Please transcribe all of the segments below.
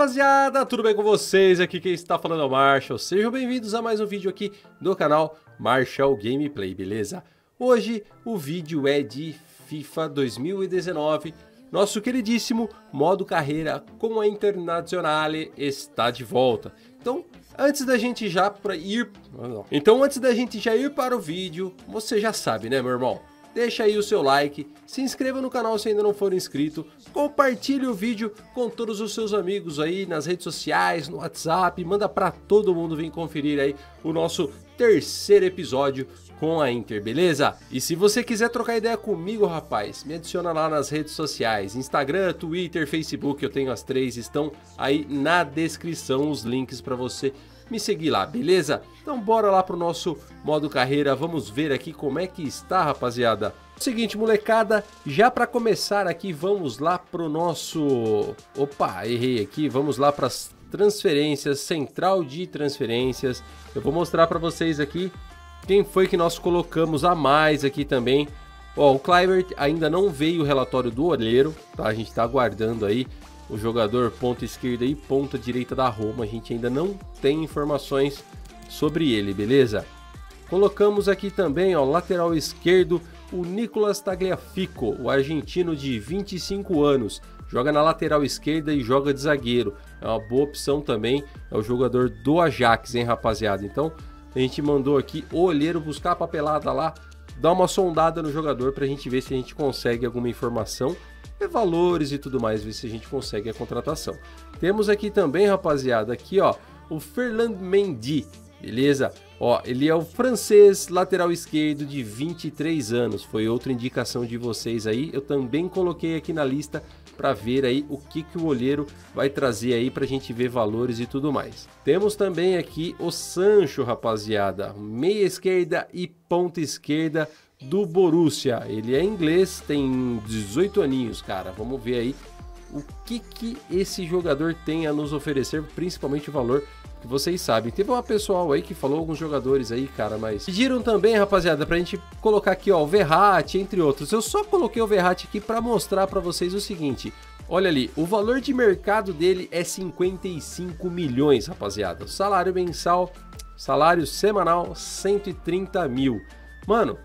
rapaziada, tudo bem com vocês? Aqui quem está falando é o Marshall. Sejam bem-vindos a mais um vídeo aqui do canal Marshall Gameplay, beleza? Hoje o vídeo é de FIFA 2019. Nosso queridíssimo modo carreira com a Internazionale está de volta. Então, antes da gente já ir, então antes da gente já ir para o vídeo, você já sabe, né, meu irmão? Deixa aí o seu like, se inscreva no canal se ainda não for inscrito, compartilhe o vídeo com todos os seus amigos aí nas redes sociais, no WhatsApp, manda para todo mundo vir conferir aí o nosso terceiro episódio com a Inter, beleza? E se você quiser trocar ideia comigo, rapaz, me adiciona lá nas redes sociais, Instagram, Twitter, Facebook, eu tenho as três, estão aí na descrição os links para você me seguir lá, beleza? Então bora lá pro nosso modo carreira, vamos ver aqui como é que está, rapaziada. Seguinte, molecada, já para começar aqui, vamos lá pro nosso... Opa, errei aqui, vamos lá para as transferências, central de transferências. Eu vou mostrar para vocês aqui quem foi que nós colocamos a mais aqui também. Ó, o Clivert ainda não veio o relatório do olheiro, tá? A gente está aguardando aí o jogador ponta esquerda e ponta direita da Roma. A gente ainda não tem informações sobre ele, beleza? Colocamos aqui também, ó, lateral esquerdo, o Nicolas Tagliafico, o argentino de 25 anos. Joga na lateral esquerda e joga de zagueiro. É uma boa opção também. É o jogador do Ajax, hein, rapaziada? Então, a gente mandou aqui o olheiro buscar a papelada lá, dar uma sondada no jogador para a gente ver se a gente consegue alguma informação valores e tudo mais, ver se a gente consegue a contratação. Temos aqui também, rapaziada, aqui ó, o Ferland Mendy, beleza? Ó, ele é o francês lateral esquerdo de 23 anos, foi outra indicação de vocês aí. Eu também coloquei aqui na lista para ver aí o que, que o olheiro vai trazer aí para a gente ver valores e tudo mais. Temos também aqui o Sancho, rapaziada, meia esquerda e ponta esquerda do Borussia. Ele é inglês, tem 18 aninhos, cara. Vamos ver aí o que, que esse jogador tem a nos oferecer, principalmente o valor que vocês sabem. Teve uma pessoal aí que falou alguns jogadores aí, cara, mas pediram também, rapaziada, pra gente colocar aqui, ó, o Verratti, entre outros. Eu só coloquei o Verratti aqui para mostrar para vocês o seguinte. Olha ali, o valor de mercado dele é 55 milhões, rapaziada. Salário mensal, salário semanal, 130 mil. Mano,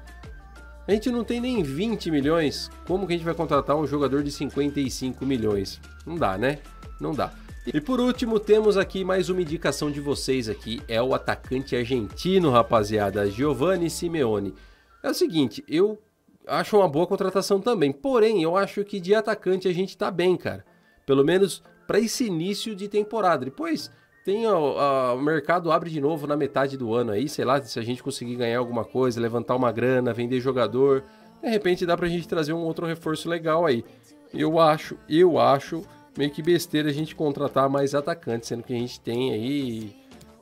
a gente não tem nem 20 milhões. Como que a gente vai contratar um jogador de 55 milhões? Não dá, né? Não dá. E por último, temos aqui mais uma indicação de vocês aqui, é o atacante argentino, rapaziada, Giovanni Simeone. É o seguinte, eu acho uma boa contratação também, porém, eu acho que de atacante a gente tá bem, cara. Pelo menos para esse início de temporada. Depois, tem o mercado abre de novo na metade do ano aí, sei lá, se a gente conseguir ganhar alguma coisa, levantar uma grana, vender jogador, de repente dá pra gente trazer um outro reforço legal aí. Eu acho, eu acho meio que besteira a gente contratar mais atacantes, sendo que a gente tem aí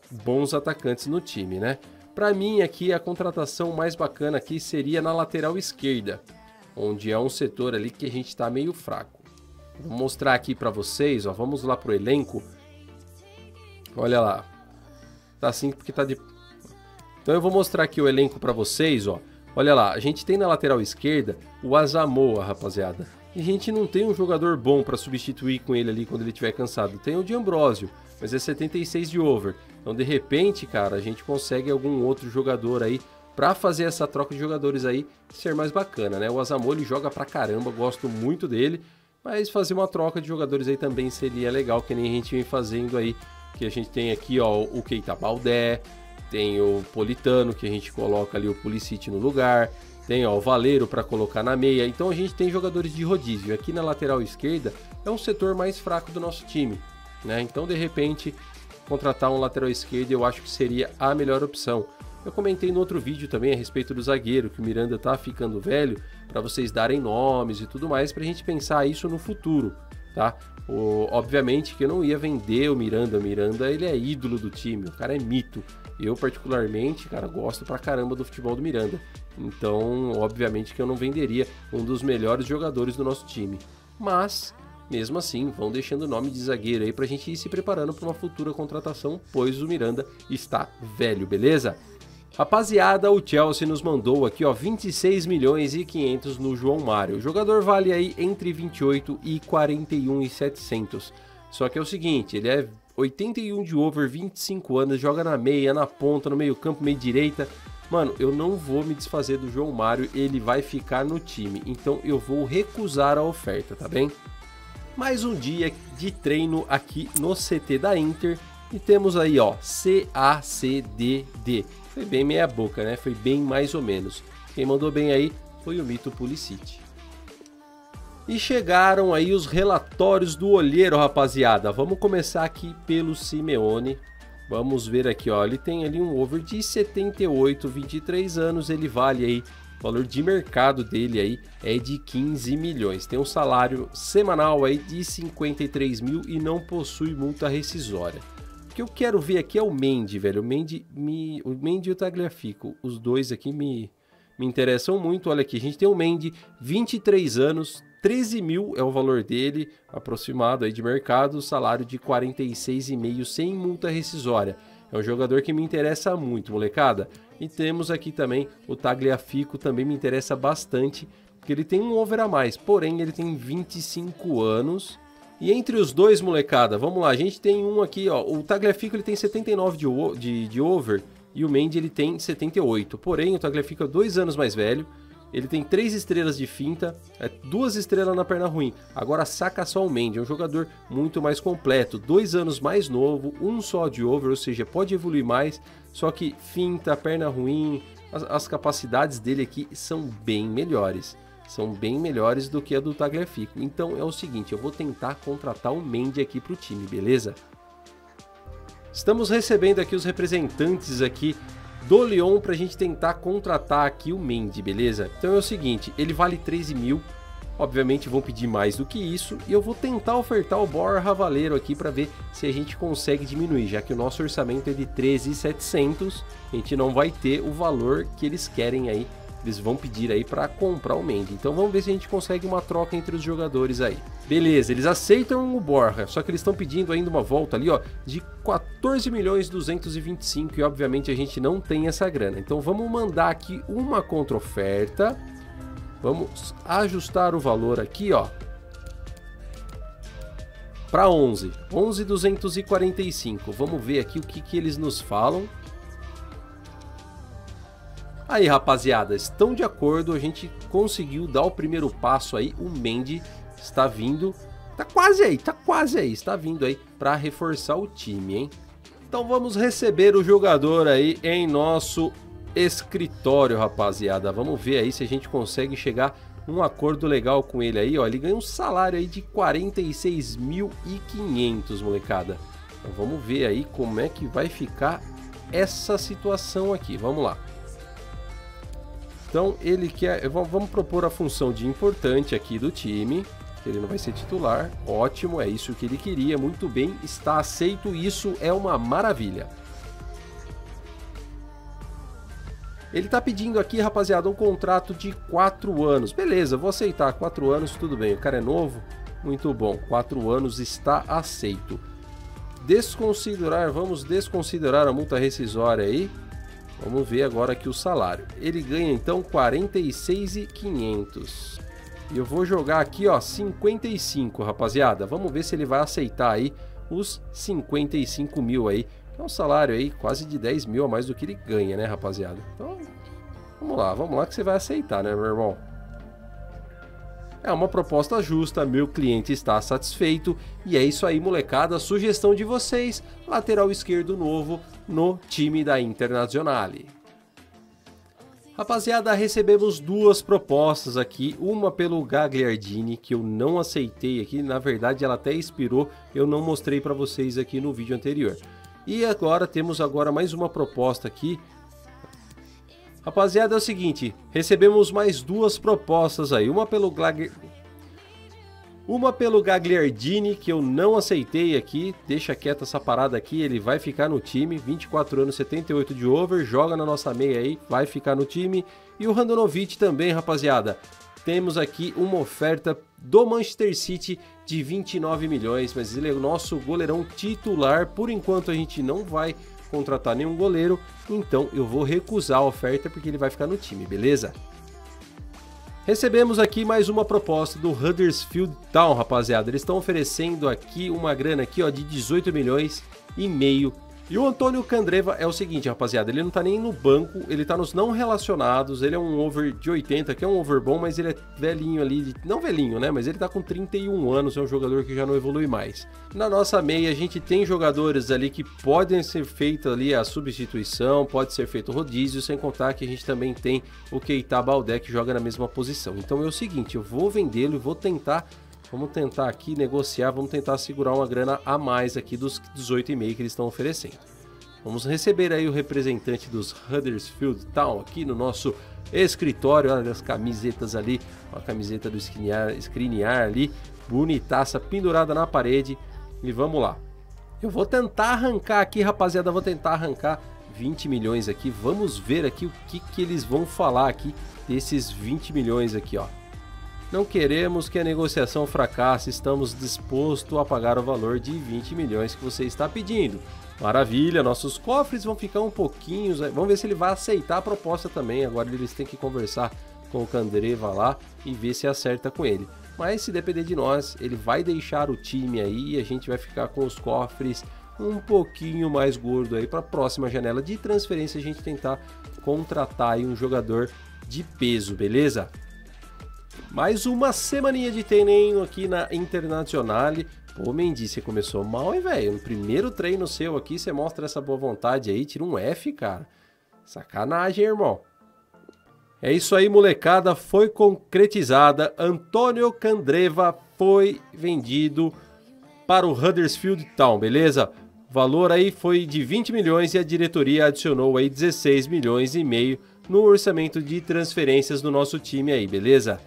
bons atacantes no time, né? Para mim aqui a contratação mais bacana aqui seria na lateral esquerda, onde é um setor ali que a gente está meio fraco. Vou mostrar aqui para vocês, ó, vamos lá pro elenco. Olha lá. Tá assim porque tá de... Então eu vou mostrar aqui o elenco para vocês, ó. Olha lá, a gente tem na lateral esquerda o Azamoa, rapaziada. E a gente não tem um jogador bom para substituir com ele ali quando ele estiver cansado. Tem o de Ambrosio, mas é 76 de over. Então, de repente, cara, a gente consegue algum outro jogador aí para fazer essa troca de jogadores aí ser mais bacana, né? O Azamoa ele joga pra caramba, gosto muito dele, mas fazer uma troca de jogadores aí também seria legal, que nem a gente vem fazendo aí que a gente tem aqui ó, o Keita Baldé, tem o Politano, que a gente coloca ali o Pulisic no lugar, tem ó, o Valeiro para colocar na meia. Então a gente tem jogadores de rodízio. Aqui na lateral esquerda é um setor mais fraco do nosso time. Né? Então, de repente, contratar um lateral esquerdo eu acho que seria a melhor opção. Eu comentei no outro vídeo também a respeito do zagueiro, que o Miranda tá ficando velho, para vocês darem nomes e tudo mais, para a gente pensar isso no futuro tá? O, obviamente que eu não ia vender o Miranda. O Miranda, ele é ídolo do time, o cara é mito. Eu, particularmente, cara, gosto pra caramba do futebol do Miranda. Então, obviamente que eu não venderia um dos melhores jogadores do nosso time. Mas, mesmo assim, vão deixando o nome de zagueiro aí pra gente ir se preparando para uma futura contratação, pois o Miranda está velho, beleza? Rapaziada, o Chelsea nos mandou aqui, ó, 26 milhões e 500 no João Mário. O jogador vale aí entre 28 e 41 e 700. Só que é o seguinte, ele é 81 de over, 25 anos, joga na meia, na ponta, no meio campo, meio direita. Mano, eu não vou me desfazer do João Mário, ele vai ficar no time. Então eu vou recusar a oferta, tá bem? Mais um dia de treino aqui no CT da Inter. E temos aí, ó, CACDD. Foi bem meia boca, né? Foi bem mais ou menos. Quem mandou bem aí foi o Mito Pulisic. E chegaram aí os relatórios do olheiro, rapaziada. Vamos começar aqui pelo Simeone. Vamos ver aqui, ó. Ele tem ali um over de 78, 23 anos. Ele vale aí, o valor de mercado dele aí é de 15 milhões. Tem um salário semanal aí de 53 mil e não possui multa rescisória. Que eu quero ver aqui é o Mendy, velho. O Mendy, me... o Mendy e o Tagliafico. Os dois aqui me, me interessam muito. Olha aqui, a gente tem o Mendy, 23 anos, 13 mil é o valor dele, aproximado aí de mercado, salário de 46,5 sem multa rescisória. É um jogador que me interessa muito, molecada. E temos aqui também o Tagliafico, também me interessa bastante, porque ele tem um over a mais, porém ele tem 25 anos. E entre os dois, molecada, vamos lá, a gente tem um aqui, ó, o Tagliafico ele tem 79 de, de, de over e o Mendy ele tem 78. Porém, o Tagliafico é dois anos mais velho, ele tem três estrelas de finta, é, duas estrelas na perna ruim. Agora saca só o Mendy, é um jogador muito mais completo, dois anos mais novo, um só de over, ou seja, pode evoluir mais. Só que finta, perna ruim, as, as capacidades dele aqui são bem melhores. São bem melhores do que a do Tagliafico. Então é o seguinte, eu vou tentar contratar o Mendy aqui para o time, beleza? Estamos recebendo aqui os representantes aqui do Lyon para a gente tentar contratar aqui o Mendy, beleza? Então é o seguinte, ele vale 13 mil, obviamente vão pedir mais do que isso, e eu vou tentar ofertar o Borja Valeiro aqui para ver se a gente consegue diminuir, já que o nosso orçamento é de 13.700, a gente não vai ter o valor que eles querem aí eles vão pedir aí para comprar o Mendy. Então vamos ver se a gente consegue uma troca entre os jogadores aí. Beleza, eles aceitam o Borja, só que eles estão pedindo ainda uma volta ali, ó, de 14 milhões 225 e obviamente a gente não tem essa grana. Então vamos mandar aqui uma contra-oferta. Vamos ajustar o valor aqui, ó, para 11, 11,245. Vamos ver aqui o que, que eles nos falam. Aí, rapaziada, estão de acordo, a gente conseguiu dar o primeiro passo aí, o Mendy está vindo, tá quase aí, tá quase aí, está vindo aí para reforçar o time, hein? Então vamos receber o jogador aí em nosso escritório, rapaziada. Vamos ver aí se a gente consegue chegar um acordo legal com ele aí, ó. Ele ganha um salário aí de 46.500, molecada. Então vamos ver aí como é que vai ficar essa situação aqui. Vamos lá. Então ele quer, vamos propor a função de importante aqui do time, ele não vai ser titular, ótimo, é isso que ele queria, muito bem, está aceito, isso é uma maravilha. Ele está pedindo aqui, rapaziada, um contrato de 4 anos. Beleza, vou aceitar, 4 anos, tudo bem, o cara é novo, muito bom, 4 anos está aceito. Desconsiderar, vamos desconsiderar a multa rescisória aí, Vamos ver agora aqui o salário. Ele ganha então 46,500. E eu vou jogar aqui, ó, 55, rapaziada. Vamos ver se ele vai aceitar aí os 55 mil aí. Que é um salário aí quase de 10 mil a mais do que ele ganha, né, rapaziada? Então, vamos lá, vamos lá que você vai aceitar, né, meu irmão? É uma proposta justa, meu cliente está satisfeito e é isso aí, molecada. Sugestão de vocês: lateral esquerdo novo no time da Internazionale. Rapaziada, recebemos duas propostas aqui, uma pelo Gagliardini, que eu não aceitei aqui, na verdade ela até expirou, eu não mostrei para vocês aqui no vídeo anterior. E agora temos agora mais uma proposta aqui Rapaziada, é o seguinte, recebemos mais duas propostas aí, uma pelo. Uma pelo Gagliardini, que eu não aceitei aqui, deixa quieta essa parada aqui, ele vai ficar no time, 24 anos, 78 de over, joga na nossa meia aí, vai ficar no time. E o Randonovic também, rapaziada, temos aqui uma oferta do Manchester City de 29 milhões, mas ele é o nosso goleirão titular, por enquanto a gente não vai contratar nenhum goleiro, então eu vou recusar a oferta porque ele vai ficar no time, beleza? Recebemos aqui mais uma proposta do Huddersfield Town, rapaziada. Eles estão oferecendo aqui uma grana aqui, ó, de 18 milhões e meio e o Antônio Candreva é o seguinte, rapaziada, ele não tá nem no banco, ele tá nos não relacionados, ele é um over de 80, que é um over bom, mas ele é velhinho ali, não velhinho, né, mas ele tá com 31 anos, é um jogador que já não evolui mais. Na nossa meia, a gente tem jogadores ali que podem ser feito ali a substituição, pode ser feito rodízio, sem contar que a gente também tem o Keita Baldé que joga na mesma posição. Então é o seguinte, eu vou vendê-lo e vou tentar Vamos tentar aqui negociar, vamos tentar segurar uma grana a mais aqui dos 18,5 que eles estão oferecendo. Vamos receber aí o representante dos Huddersfield Town aqui no nosso escritório. Olha as camisetas ali, a camiseta do Skriniar ali, bonitaça, pendurada na parede. E vamos lá. Eu vou tentar arrancar aqui, rapaziada, vou tentar arrancar 20 milhões aqui. Vamos ver aqui o que, que eles vão falar aqui desses 20 milhões aqui, ó. Não queremos que a negociação fracasse, estamos dispostos a pagar o valor de 20 milhões que você está pedindo. Maravilha, nossos cofres vão ficar um pouquinho. Vamos ver se ele vai aceitar a proposta também. Agora eles têm que conversar com o Candreva lá e ver se acerta com ele. Mas se depender de nós, ele vai deixar o time aí e a gente vai ficar com os cofres um pouquinho mais gordo aí para a próxima janela de transferência a gente tentar contratar um jogador de peso, beleza? Mais uma semaninha de treino aqui na Internazionale. Pô, Mendy, você começou mal, hein, velho? No primeiro treino seu aqui, você mostra essa boa vontade aí, tira um F, cara. Sacanagem, irmão. É isso aí, molecada. Foi concretizada. Antônio Candreva foi vendido para o Huddersfield Town, beleza? O valor aí foi de 20 milhões e a diretoria adicionou aí 16 milhões e meio no orçamento de transferências do nosso time aí, beleza?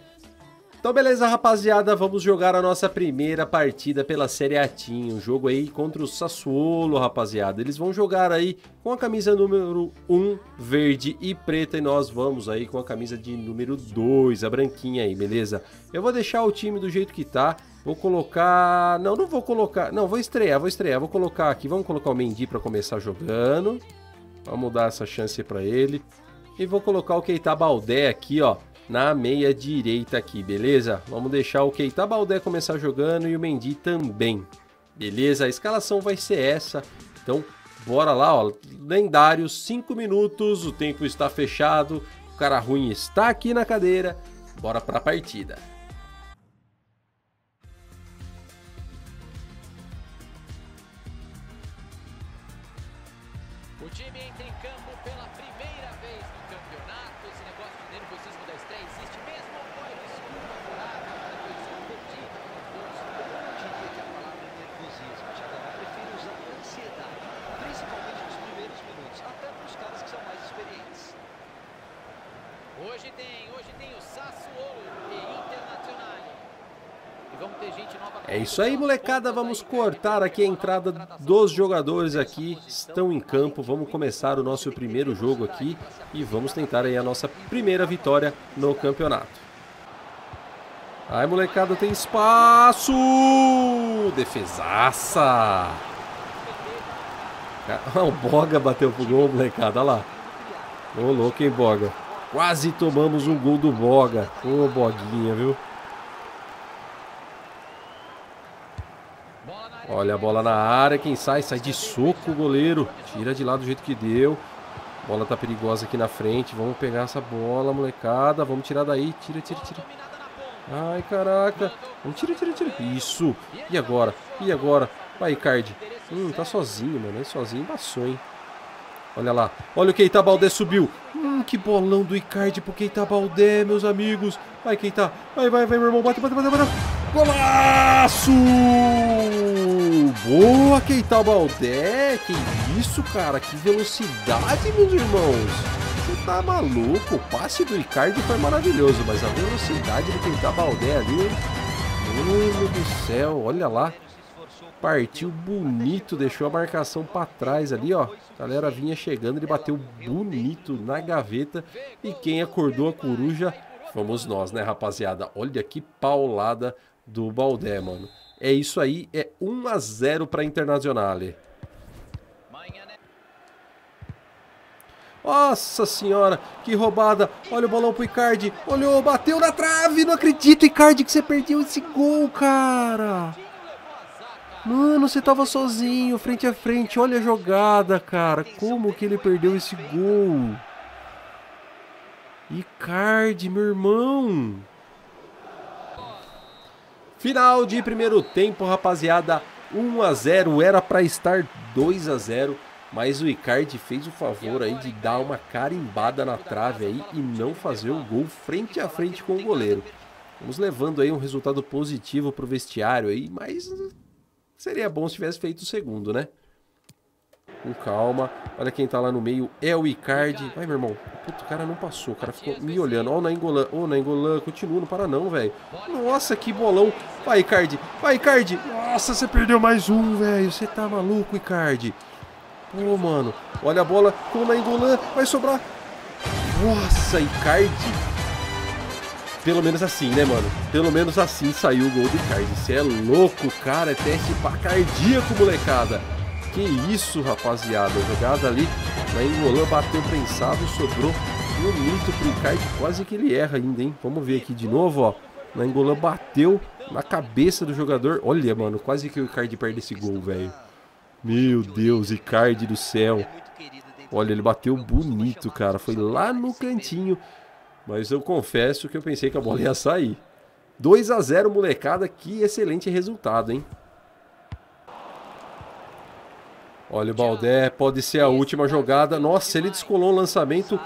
Então beleza, rapaziada, vamos jogar a nossa primeira partida pela Série A Team, um jogo aí contra o Sassuolo, rapaziada. Eles vão jogar aí com a camisa número 1, verde e preta, e nós vamos aí com a camisa de número 2, a branquinha aí, beleza? Eu vou deixar o time do jeito que tá, vou colocar... Não, não vou colocar... Não, vou estrear, vou estrear, vou colocar aqui, vamos colocar o Mendy pra começar jogando. Vamos dar essa chance pra ele. E vou colocar o Keita Baldé aqui, ó na meia direita aqui, beleza? Vamos deixar o Keita Baldé começar jogando e o Mendy também, beleza? A escalação vai ser essa, então bora lá, ó, lendário, 5 minutos, o tempo está fechado, o cara ruim está aqui na cadeira, bora para a partida. Isso aí, molecada. Vamos cortar aqui a entrada dos jogadores aqui. Estão em campo. Vamos começar o nosso primeiro jogo aqui e vamos tentar aí a nossa primeira vitória no campeonato. Ai, molecada, tem espaço! Defesaça! O Boga bateu pro gol, molecada. Olha lá. Ô, louco, hein, Boga? Quase tomamos um gol do Boga. Ô, Boguinha, viu? Olha a bola na área, quem sai, sai de soco o goleiro. Tira de lá do jeito que deu. Bola tá perigosa aqui na frente. Vamos pegar essa bola, molecada. Vamos tirar daí. Tira, tira, tira. Ai, caraca. Vamos, tira, tira, tira. Isso. E agora? E agora? Vai, Icardi. Hum, tá sozinho, mano. Sozinho embaçou, hein. Olha lá. Olha o Keita Baldé subiu. Hum, que bolão do Icardi pro Keita Baldé, meus amigos. Vai, Keita. Vai, vai, vai, meu irmão. Bate, bate, bate, bate. Golaço! Boa, Keita Baldé. Que isso, cara. Que velocidade, meus irmãos. Você tá maluco. O passe do Icardi foi maravilhoso, mas a velocidade do Keita Baldé ali... Meu do céu, olha lá. Partiu bonito, deixou a marcação para trás ali, ó. A galera vinha chegando, ele bateu bonito na gaveta. E quem acordou a coruja fomos nós, né, rapaziada? Olha que paulada do Baldé, mano. É isso aí, é 1 a 0 para Internazionale. Nossa senhora, que roubada. Olha o bolão pro Icardi. Olhou, bateu na trave. Não acredito, Icardi, que você perdeu esse gol, cara. Mano, você tava sozinho, frente a frente. Olha a jogada, cara. Como que ele perdeu esse gol? Icardi, meu irmão. Final de primeiro tempo, rapaziada. 1 a 0 era para estar 2 a 0 mas o Icardi fez o favor aí de dar uma carimbada na trave aí e não fazer o gol frente a frente com o goleiro. Vamos levando aí um resultado positivo pro vestiário aí, mas seria bom se tivesse feito o segundo, né? Com calma. Olha quem tá lá no meio. É o Icardi. Vai, meu irmão. Puta, o cara não passou. O cara ficou me olhando. Ó, o Nainggolan. Ô, Nainggolan. Continua. Não para não, velho. Nossa, que bolão. Vai, Icardi. Vai, Icardi. Nossa, você perdeu mais um, velho. Você tá maluco, Icardi. Pô, mano. Olha a bola com o Nainggolan. Vai sobrar. Nossa, Icardi. Pelo menos assim, né, mano? Pelo menos assim saiu o gol do Icardi. Você é louco, cara. É teste pra cardíaco, molecada. Que isso, rapaziada. Jogada ali, na Engolan bateu prensado, sobrou bonito pro Icardi. Quase que ele erra ainda, hein? Vamos ver aqui de novo, ó. Na Engolan bateu na cabeça do jogador. Olha, mano, quase que o Icardi perde esse gol, velho. Meu Deus, Icardi do céu. Olha, ele bateu bonito, cara. Foi lá no cantinho. Mas eu confesso que eu pensei que a bola ia sair. 2 a 0 molecada. Que excelente resultado, hein? Olha o Baldé, pode ser a última jogada. Nossa, ele descolou um lançamento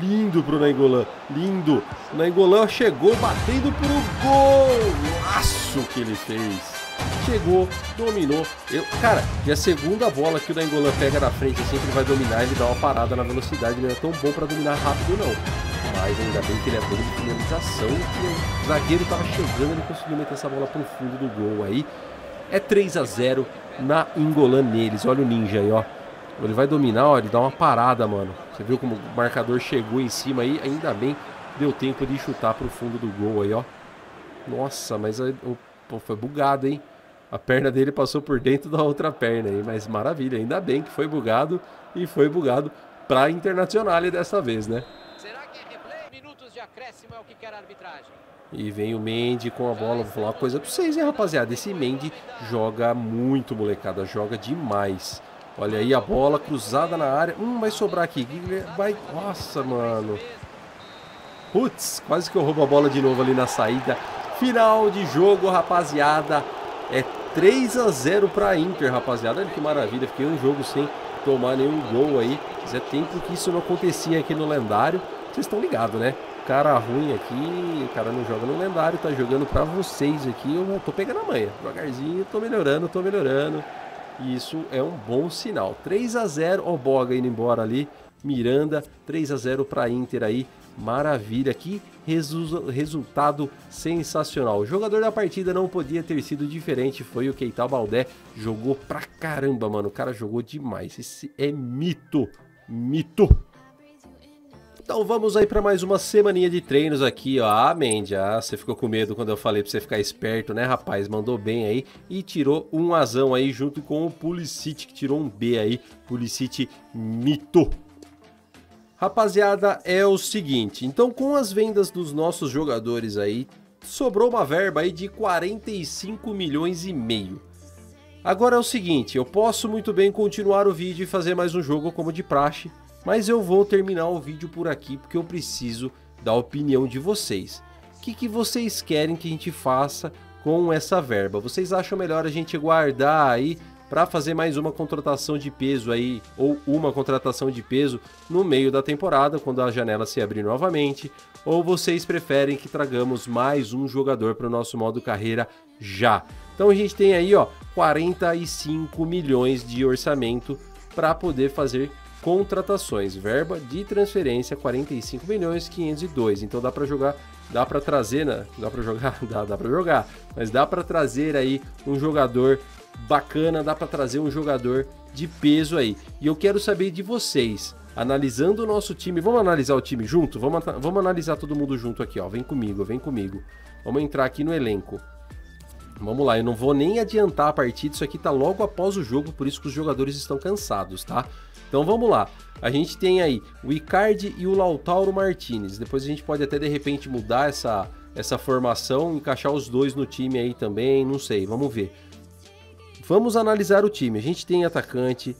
lindo pro Nainggolan. Lindo. O Nainggolan chegou batendo pro gol. Laço que ele fez. Chegou, dominou. Eu, cara, e a segunda bola que o Nainggolan pega na frente, assim, que ele vai dominar, ele dá uma parada na velocidade. Ele não é tão bom para dominar rápido, não. Mas ainda bem que ele é bom de finalização. O zagueiro tava chegando, ele conseguiu meter essa bola pro fundo do gol aí. É 3 a 0 na Ingolan neles. Olha o Ninja aí, ó. Ele vai dominar, ó, ele dá uma parada, mano. Você viu como o marcador chegou em cima aí? Ainda bem deu tempo de chutar pro fundo do gol aí, ó. Nossa, mas pô, foi bugado, hein? A perna dele passou por dentro da outra perna aí, mas maravilha. Ainda bem que foi bugado e foi bugado pra Internacional dessa vez, né? Será que é replay? Minutos de acréscimo é o que quer a arbitragem. E vem o Mendy com a bola. Vou falar uma coisa pra vocês, hein, rapaziada. Esse Mendy joga muito, molecada. Joga demais. Olha aí a bola cruzada na área. Hum, vai sobrar aqui. Vai. Nossa, mano. Putz, quase que eu roubo a bola de novo ali na saída. Final de jogo, rapaziada. É 3 a 0 para Inter, rapaziada. Olha que maravilha. Fiquei um jogo sem tomar nenhum gol aí. Fazia tempo que isso não acontecia aqui no lendário. Vocês estão ligados, né? Cara ruim aqui, o cara não joga no lendário, tá jogando pra vocês aqui, eu tô pegando a manha. Devagarzinho, tô melhorando, tô melhorando. E isso é um bom sinal. 3 a 0 o Boga indo embora ali. Miranda, 3 a 0 para Inter aí. Maravilha, que resu resultado sensacional. O jogador da partida não podia ter sido diferente, foi o Keita Baldé. Jogou pra caramba, mano. O cara jogou demais. Esse é mito. Mito. Então vamos aí para mais uma semaninha de treinos aqui, ó. Ah, Mendy, ah, você ficou com medo quando eu falei para você ficar esperto, né, rapaz? Mandou bem aí e tirou um azão aí junto com o Pulisic, que tirou um B aí. Pulisic mito. Rapaziada, é o seguinte, então com as vendas dos nossos jogadores aí, sobrou uma verba aí de 45 milhões e meio. Agora é o seguinte, eu posso muito bem continuar o vídeo e fazer mais um jogo como de praxe, mas eu vou terminar o vídeo por aqui porque eu preciso da opinião de vocês. O que, que vocês querem que a gente faça com essa verba? Vocês acham melhor a gente guardar aí para fazer mais uma contratação de peso aí ou uma contratação de peso no meio da temporada quando a janela se abrir novamente? Ou vocês preferem que tragamos mais um jogador para o nosso modo carreira já? Então a gente tem aí ó 45 milhões de orçamento para poder fazer contratações, verba de transferência 45 milhões 502. Então dá para jogar, dá para trazer, né? Dá para jogar, dá, dá para jogar, mas dá para trazer aí um jogador bacana, dá para trazer um jogador de peso aí. E eu quero saber de vocês, analisando o nosso time, vamos analisar o time junto? Vamos, vamos analisar todo mundo junto aqui, ó. Vem comigo, vem comigo. Vamos entrar aqui no elenco. Vamos lá, eu não vou nem adiantar a partida, isso aqui tá logo após o jogo, por isso que os jogadores estão cansados, tá? Então vamos lá. A gente tem aí o Icardi e o Lautaro Martinez. Depois a gente pode até de repente mudar essa, essa formação, encaixar os dois no time aí também, não sei, vamos ver. Vamos analisar o time. A gente tem atacante,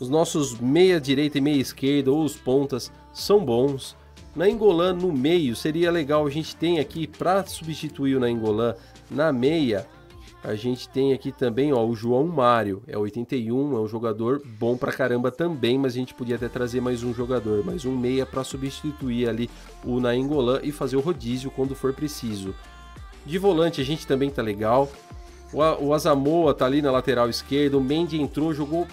os nossos meia direita e meia esquerda ou os pontas são bons. Na Engolan no meio seria legal a gente tem aqui para substituir o na Engolan na meia a gente tem aqui também ó, o João Mário, é 81, é um jogador bom pra caramba também, mas a gente podia até trazer mais um jogador, mais um meia para substituir ali o Nainggolan e fazer o rodízio quando for preciso. De volante a gente também tá legal. O, o Azamoa tá ali na lateral esquerda, o Mendy entrou, jogou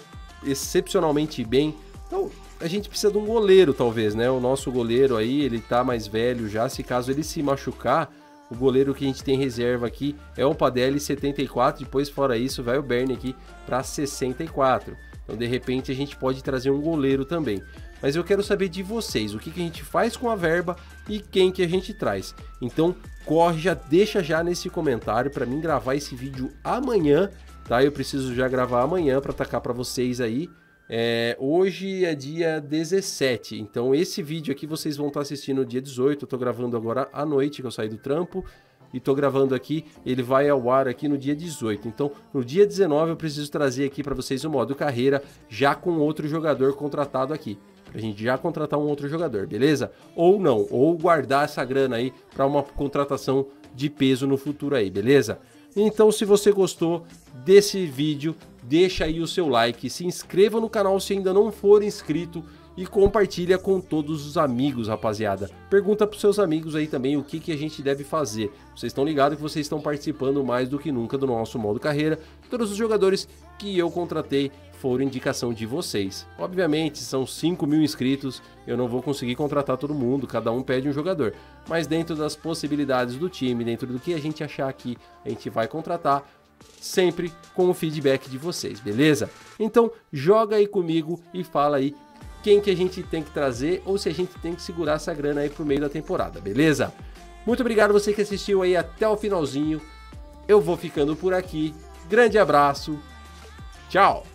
excepcionalmente bem. Então, a gente precisa de um goleiro, talvez, né? O nosso goleiro aí, ele tá mais velho já, se caso ele se machucar, o goleiro que a gente tem reserva aqui é o Padelli 74, depois fora isso vai o Bernie aqui para 64. Então de repente a gente pode trazer um goleiro também. Mas eu quero saber de vocês, o que, que a gente faz com a verba e quem que a gente traz. Então corre, já deixa já nesse comentário para mim gravar esse vídeo amanhã, tá? Eu preciso já gravar amanhã para atacar para vocês aí é, hoje é dia 17, então esse vídeo aqui vocês vão estar assistindo no dia 18. Eu tô gravando agora à noite, que eu saí do trampo, e tô gravando aqui. Ele vai ao ar aqui no dia 18. Então, no dia 19, eu preciso trazer aqui para vocês o modo carreira, já com outro jogador contratado aqui. A gente já contratar um outro jogador, beleza? Ou não, ou guardar essa grana aí para uma contratação de peso no futuro aí, beleza? Então, se você gostou desse vídeo, deixa aí o seu like, se inscreva no canal se ainda não for inscrito e compartilha com todos os amigos, rapaziada. Pergunta para seus amigos aí também o que, que a gente deve fazer. Vocês estão ligados que vocês estão participando mais do que nunca do nosso modo carreira. Todos os jogadores que eu contratei foram indicação de vocês. Obviamente, são 5 mil inscritos, eu não vou conseguir contratar todo mundo, cada um pede um jogador. Mas dentro das possibilidades do time, dentro do que a gente achar aqui, a gente vai contratar sempre com o feedback de vocês, beleza? Então, joga aí comigo e fala aí quem que a gente tem que trazer ou se a gente tem que segurar essa grana aí pro meio da temporada, beleza? Muito obrigado você que assistiu aí até o finalzinho. Eu vou ficando por aqui. Grande abraço. Tchau.